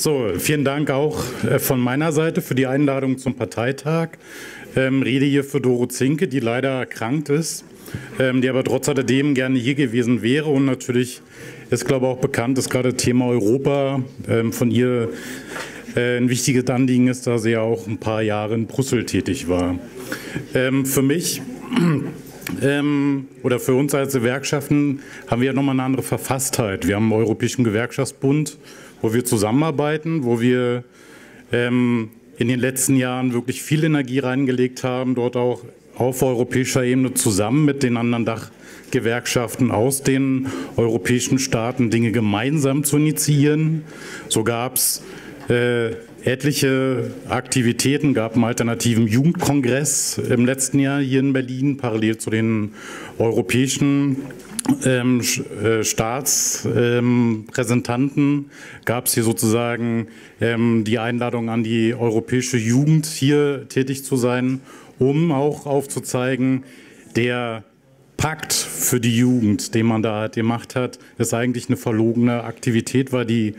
So, vielen Dank auch äh, von meiner Seite für die Einladung zum Parteitag. Ähm, Rede hier für Doro Zinke, die leider erkrankt ist, ähm, die aber trotz alledem gerne hier gewesen wäre. Und natürlich ist, glaube ich, auch bekannt, dass gerade Thema Europa ähm, von ihr äh, ein wichtiges Anliegen ist, da sie ja auch ein paar Jahre in Brüssel tätig war. Ähm, für mich ähm, oder für uns als Gewerkschaften haben wir ja nochmal eine andere Verfasstheit. Wir haben einen Europäischen Gewerkschaftsbund, wo wir zusammenarbeiten, wo wir ähm, in den letzten Jahren wirklich viel Energie reingelegt haben, dort auch auf europäischer Ebene zusammen mit den anderen Dachgewerkschaften aus den europäischen Staaten Dinge gemeinsam zu initiieren. So gab es äh, etliche Aktivitäten, gab einen alternativen Jugendkongress im letzten Jahr hier in Berlin, parallel zu den europäischen ähm, äh, Staatspräsentanten ähm, gab es hier sozusagen ähm, die Einladung an die europäische Jugend, hier tätig zu sein, um auch aufzuzeigen, der Pakt für die Jugend, den man da gemacht hat, ist eigentlich eine verlogene Aktivität, weil die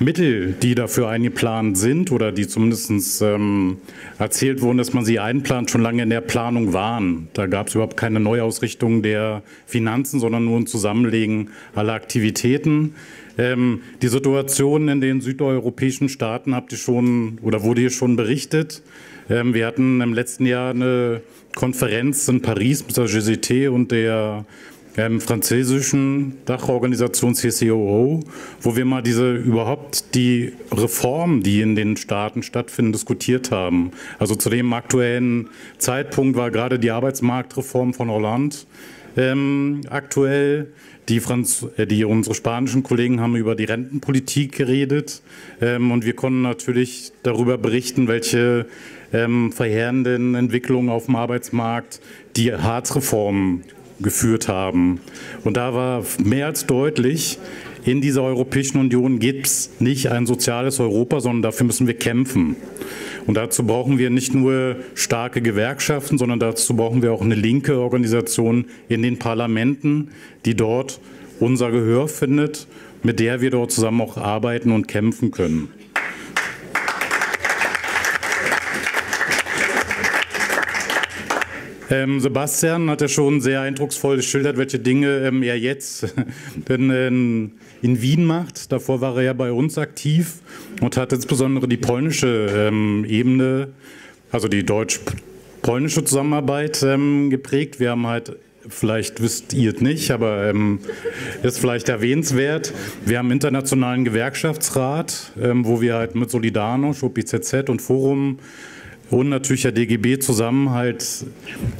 Mittel, die dafür eingeplant sind oder die zumindest ähm, erzählt wurden, dass man sie einplant, schon lange in der Planung waren. Da gab es überhaupt keine Neuausrichtung der Finanzen, sondern nur ein Zusammenlegen aller Aktivitäten. Ähm, die Situation in den südeuropäischen Staaten habt ihr schon oder wurde hier schon berichtet. Ähm, wir hatten im letzten Jahr eine Konferenz in Paris mit der GCT und der ähm, französischen Dachorganisation CCOO, wo wir mal diese überhaupt die Reformen, die in den Staaten stattfinden, diskutiert haben. Also zu dem aktuellen Zeitpunkt war gerade die Arbeitsmarktreform von Hollande ähm, aktuell. Die, Franz äh, die, unsere spanischen Kollegen haben über die Rentenpolitik geredet ähm, und wir konnten natürlich darüber berichten, welche ähm, verheerenden Entwicklungen auf dem Arbeitsmarkt die Hartz-Reform geführt haben. Und da war mehr als deutlich, in dieser Europäischen Union gibt es nicht ein soziales Europa, sondern dafür müssen wir kämpfen. Und dazu brauchen wir nicht nur starke Gewerkschaften, sondern dazu brauchen wir auch eine linke Organisation in den Parlamenten, die dort unser Gehör findet, mit der wir dort zusammen auch arbeiten und kämpfen können. Ähm, Sebastian hat ja schon sehr eindrucksvoll geschildert, welche Dinge ähm, er jetzt in, in, in, Wien macht. Davor war er ja bei uns aktiv und hat insbesondere die polnische ähm, Ebene, also die deutsch-polnische Zusammenarbeit ähm, geprägt. Wir haben halt vielleicht wisst ihr es nicht, aber ähm, ist vielleicht erwähnenswert. Wir haben einen internationalen Gewerkschaftsrat, ähm, wo wir halt mit Solidarność, OPZZ und Forum und natürlich der DGB zusammen halt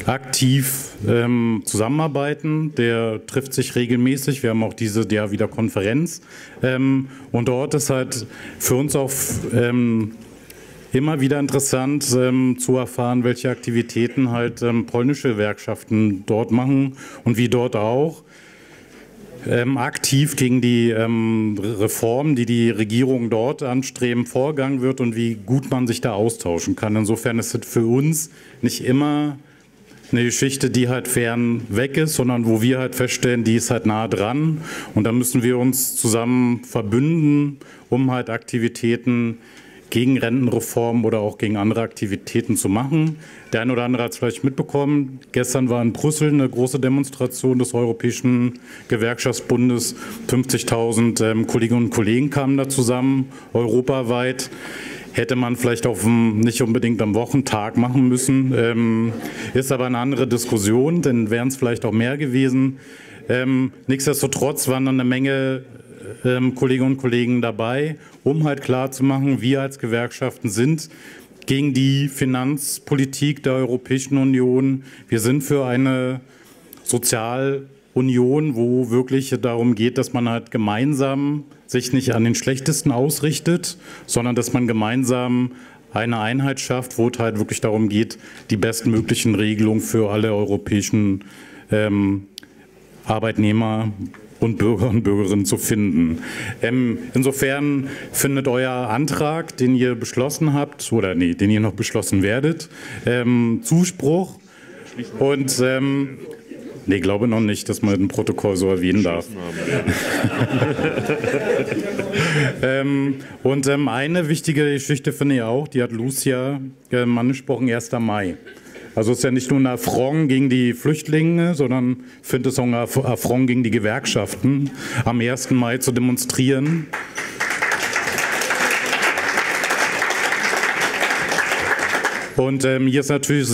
aktiv ähm, zusammenarbeiten. Der trifft sich regelmäßig. Wir haben auch diese Jahr wieder Konferenz. Ähm, und dort ist halt für uns auch ähm, immer wieder interessant ähm, zu erfahren, welche Aktivitäten halt ähm, polnische Gewerkschaften dort machen und wie dort auch ähm, aktiv gegen die ähm, Reformen, die die Regierung dort anstreben, vorgegangen wird und wie gut man sich da austauschen kann. Insofern ist es für uns nicht immer eine Geschichte, die halt fern weg ist, sondern wo wir halt feststellen, die ist halt nah dran. Und da müssen wir uns zusammen verbünden, um halt Aktivitäten gegen Rentenreform oder auch gegen andere Aktivitäten zu machen. Der eine oder andere hat es vielleicht mitbekommen. Gestern war in Brüssel eine große Demonstration des Europäischen Gewerkschaftsbundes. 50.000 ähm, Kolleginnen und Kollegen kamen da zusammen, europaweit. Hätte man vielleicht auch nicht unbedingt am Wochentag machen müssen. Ähm, ist aber eine andere Diskussion, denn wären es vielleicht auch mehr gewesen. Ähm, nichtsdestotrotz waren dann eine Menge ähm, Kolleginnen und Kollegen dabei, um halt klarzumachen, wir als Gewerkschaften sind gegen die Finanzpolitik der Europäischen Union. Wir sind für eine Sozialunion, wo wirklich darum geht, dass man halt gemeinsam sich nicht an den Schlechtesten ausrichtet, sondern dass man gemeinsam eine Einheit schafft, wo es halt wirklich darum geht, die bestmöglichen Regelungen für alle europäischen ähm, Arbeitnehmer und Bürger und Bürgerinnen zu finden. Ähm, insofern findet euer Antrag, den ihr beschlossen habt, oder nee, den ihr noch beschlossen werdet, ähm, Zuspruch. Und ähm, Nee, glaube noch nicht, dass man ein Protokoll so erwähnen darf. ähm, und ähm, eine wichtige Geschichte finde ich auch, die hat Lucia ähm, angesprochen, 1. Mai. Also es ist ja nicht nur ein Affront gegen die Flüchtlinge, sondern ich finde es auch ein Affront gegen die Gewerkschaften, am 1. Mai zu demonstrieren. Und ähm, hier ist natürlich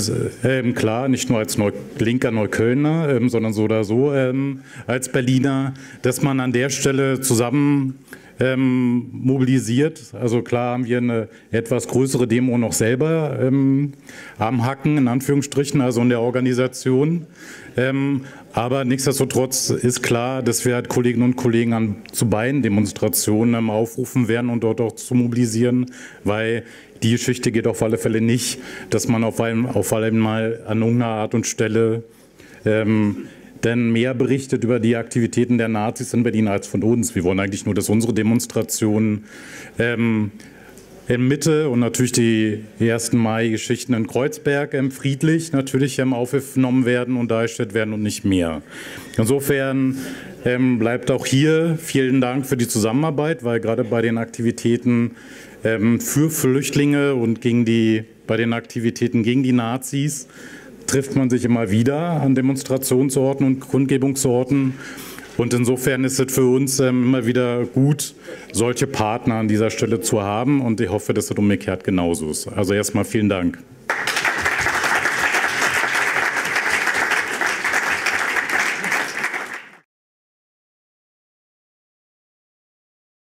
ähm, klar, nicht nur als Neu linker Neuköllner, ähm, sondern so oder so ähm, als Berliner, dass man an der Stelle zusammen ähm, mobilisiert. Also klar haben wir eine etwas größere Demo noch selber ähm, am Hacken, in Anführungsstrichen, also in der Organisation. Ähm, aber nichtsdestotrotz ist klar, dass wir halt Kolleginnen und Kollegen an, zu beiden Demonstrationen ähm, aufrufen werden und dort auch zu mobilisieren, weil die Geschichte geht auf alle Fälle nicht, dass man auf, einem, auf einmal an irgendeiner Art und Stelle ähm, denn mehr berichtet über die Aktivitäten der Nazis in Berlin als von uns. Wir wollen eigentlich nur, dass unsere Demonstrationen ähm, in Mitte und natürlich die 1. Mai-Geschichten in Kreuzberg ähm, friedlich natürlich ähm, aufgenommen werden und dargestellt werden und nicht mehr. Insofern ähm, bleibt auch hier vielen Dank für die Zusammenarbeit, weil gerade bei den Aktivitäten ähm, für Flüchtlinge und gegen die, bei den Aktivitäten gegen die Nazis trifft man sich immer wieder an Demonstrationsorten und Kundgebungsorten. Und insofern ist es für uns ähm, immer wieder gut, solche Partner an dieser Stelle zu haben. Und ich hoffe, dass es umgekehrt genauso ist. Also erstmal vielen Dank.